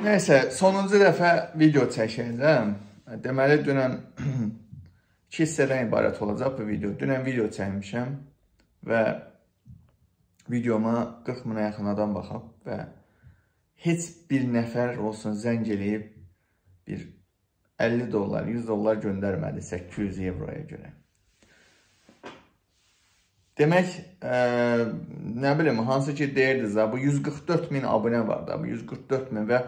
Nəysə, sonuncu dəfə video çəkəcəm. Deməli, dünən 2 hissədən ibarət olacaq bu video. Dünən video çəkmişəm və videoma 40 minə yaxın adam baxıb və heç bir nəfər olsun zəng eləyib bir 50 dollar, 100 dollar göndərmədi 800 evroya görə. Demək, ə, e, nə bilim, hansı ki deyirdiniz, bu 144 min abunə var da, bu 144 min və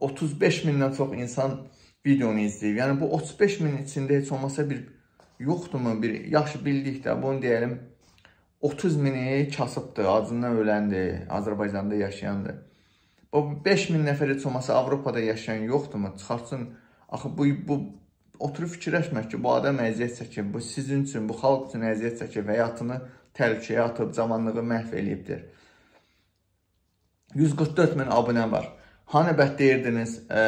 35 mindən çox insan videonu izləyib. Yəni bu 35 min içində heç olmasa bir yoxdurmu? Bir yaxşı bildik də bunu deyəlim 30 mini kasıbdır, acından öləndir, Azərbaycanda yaşayandır. Bu 5 min nəfər heç olmasa Avropada yaşayan yoxdurmu? Çıxartsın. Axı bu bu oturub fikirləşmək ki, bu adam əziyyət çəkir, bu sizin üçün, bu xalq üçün əziyyət çəkir, həyatını təhlükəyə atıb, zamanlığı məhv eləyibdir. 144 min abunə var. Hani bət deyirdiniz, ə,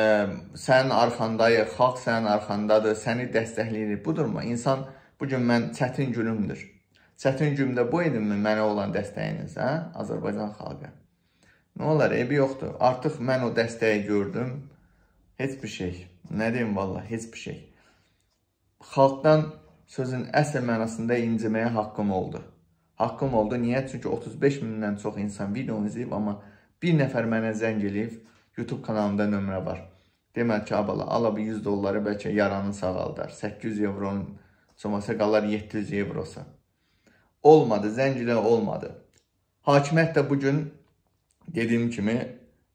sənin arxandayıq, xalq sənin arxandadır, səni dəstəkləyir. Budurmu? İnsan bu gün mən çətin günümdür. Çətin gündə bu idimi mənə olan dəstəyiniz, hə? Azərbaycan xalqı. Nə olar, ebi yoxdur. Artıq mən o dəstəyi gördüm. Heç bir şey. Nə deyim valla, heç bir şey. Xalqdan sözün əsl mənasında inciməyə haqqım oldu. Haqqım oldu. Niyə? Çünki 35 mindən çox insan videonu izləyib, amma bir nəfər mənə zəng eləyib, YouTube kanalımda nömrə var. Deməli ki, abala, ala bir 100 dolları bəlkə yaranı sağaldar. 800 evronun somasa qalar 700 evrosa. Olmadı, zəncilə olmadı. Hakimiyyət də bugün dediyim kimi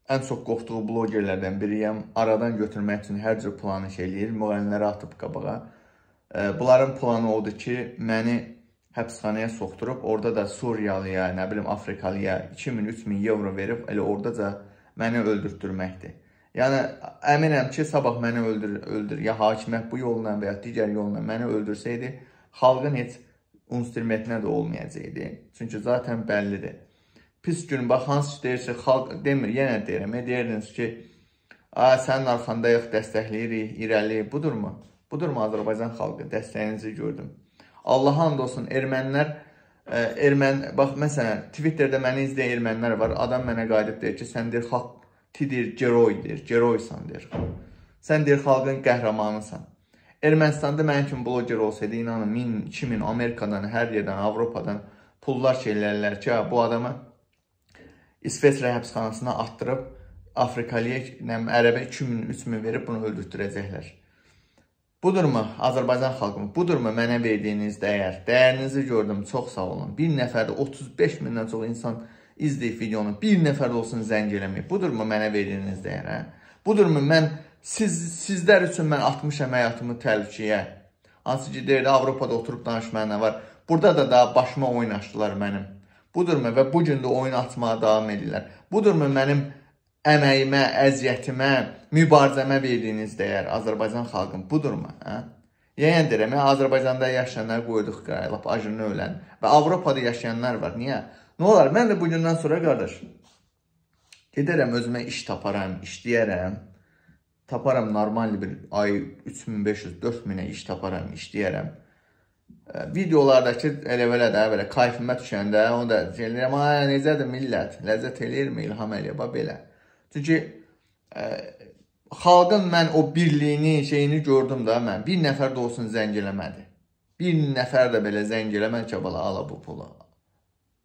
ən çox qorxduğu blogerlərdən biriyəm. Aradan götürmək üçün hər cür planı şey eləyir, müğənniləri atıb qabağa. Bunların planı odur ki, məni həbsxanaya soxdurub, orada da Suriyalıya, nə bilim Afrikalıya 2000-3000 evro verib, elə oradaca məni öldürtdürməkdir. Yəni əminəm ki, sabah məni öldür, öldür ya hakimiyyət bu yolla və ya digər yolla məni öldürsəydi, xalqın heç unstermetinə də olmayacaqdı. Çünki zaten bəllidir. Pis gün bax hansı deyirsə xalq demir, yenə deyirəm, deyirdiniz ki, "A, sənin arxandayıq, dəstəkləyirik, irəli." Budurmu? Budurmu Azərbaycan xalqı? Dəstəyinizi gördüm. Allah and olsun ermənilər ermən, bax məsələn, Twitterdə məni izləyən ermənilər var. Adam mənə qayıdıb deyir ki, sən deyir xalq tidir, geroydir, geroysan deyir. Sən deyir xalqın qəhrəmanısan. Ermənistanda mənim kimi bloger olsaydı, inanın 1000, 2000 Amerikadan, hər yerdən, Avropadan pullar şeylərlər ki, bu adamı İsveçrə həbsxanasına attırıb Afrikalıya, ərəbə 2000, 3000 verib bunu öldürtdürəcəklər. Budurmu Azərbaycan xalqımı? Budurmu mənə verdiyiniz dəyər? Dəyərinizi gördüm. Çox sağ olun. Bir nəfər də 35 mindən çox insan izləyib videonu. Bir nəfər olsun zəng eləməyib. Budurmu mənə verdiyiniz dəyər? Hə? Budurmu mən siz sizlər üçün mən atmışam həyatımı təhlükəyə. Hansı ki deyirdi Avropada oturub danışmağa nə var? Burada da daha başıma oyun açdılar mənim. Budurmu və bu gün də oyun açmağa davam edirlər. Budurmu mənim əməyimə, əziyyətimə, mübarizəmə verdiyiniz dəyər Azərbaycan xalqın budurmu? Hə? Yəni deyirəm, Azərbaycanda yaşayanlar qoyduq qaya, lap acını ölən və Avropada yaşayanlar var. Niyə? Nə olar? Mən də bugündən sonra qardaş gedərəm özümə iş taparam, işləyərəm. Taparam normal bir ay 3500, 4000-ə iş taparam, işləyərəm. Videolardakı elə-belə də belə kayfımə düşəndə onu da deyirəm, ay necədir millət? Ləzzət eləyirmi İlham Əliyev belə? Çünki ə, e, xalqın mən o birliyini, şeyini gördüm də mən. Bir nəfər də olsun zəng eləmədi. Bir nəfər də belə zəng eləmədi ki, bala ala bu pulu.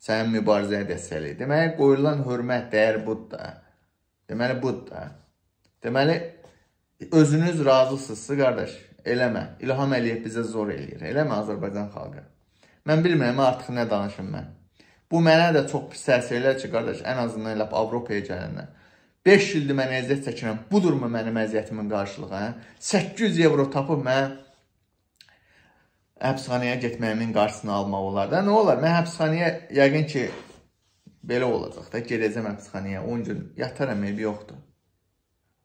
Sənin mübarizəyə dəstəkli. Deməli qoyulan hörmət, dəyər budur da. Deməli budur da. Deməli özünüz razısınızsa qardaş, eləmə. İlham Əliyev bizə zor eləyir. Eləmə Azərbaycan xalqı. Mən bilmirəm artıq nə danışım mən. Bu mənə də çox pis təsir elər ki, qardaş, ən azından elə Avropaya gələndən. 5 ildir mən əziyyət çəkirəm. Budurmu mənim əziyyətimin qarşılığı? Hə? 800 evro tapıb mən həbsxanaya getməyimin qarşısını almaq olar da. Nə olar? Mən həbsxanaya yəqin ki belə olacaq da. Gedəcəm həbsxanaya 10 gün yataram, evi yoxdur.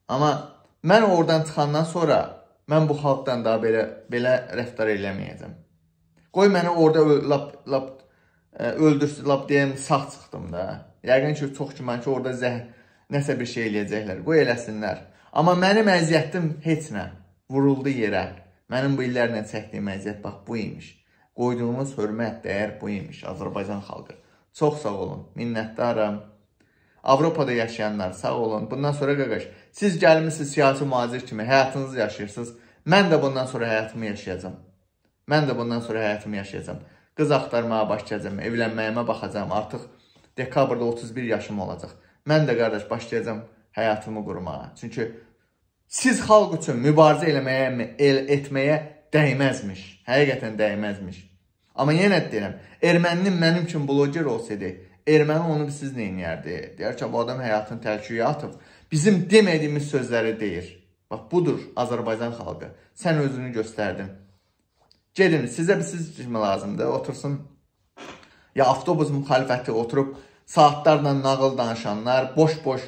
Amma mən oradan çıxandan sonra mən bu xalqdan daha belə belə rəftar eləməyəcəm. Qoy məni orada lap lap öldürsün, lap deyim sağ çıxdım da. Yəqin ki çox güman ki orada zəh nəsə bir şey eləyəcəklər. Qoy eləsinlər. Amma mənim əziyyətim heç nə. Vuruldu yerə. Mənim bu illərlə çəkdiyim əziyyət bax bu imiş. Qoyduğumuz hörmət, dəyər bu imiş Azərbaycan xalqı. Çox sağ olun. Minnətdaram. Avropada yaşayanlar sağ olun. Bundan sonra qaqaş, siz gəlmisiniz siyasi mühacir kimi həyatınızı yaşayırsınız. Mən də bundan sonra həyatımı yaşayacağam. Mən də bundan sonra həyatımı yaşayacağam. Qız axtarmağa başlayacağam, evlənməyimə baxacağam. Artıq dekabrda 31 yaşım olacaq. Mən də qardaş başlayacağam həyatımı qurmağa. Çünki siz xalq üçün mübarizə eləməyə, el etməyə dəyməzmiş. Həqiqətən dəyməzmiş. Amma yenə deyirəm, erməninin mənim üçün bloger olsaydı, erməni onu siz nə edərdi? Deyər ki, bu adam həyatını təhlükəyə atıb, bizim demədiyimiz sözləri deyir. Bax budur Azərbaycan xalqı. Sən özünü göstərdin. Gedin, sizə bir siz kimi lazımdır. Otursun ya avtobus müxalifəti oturub saatlarla nağıl danışanlar, boş-boş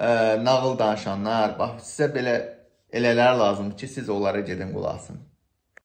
ə, nağıl danışanlar, bax sizə belə elələr lazımdır ki, siz onlara gedin qulaq asın.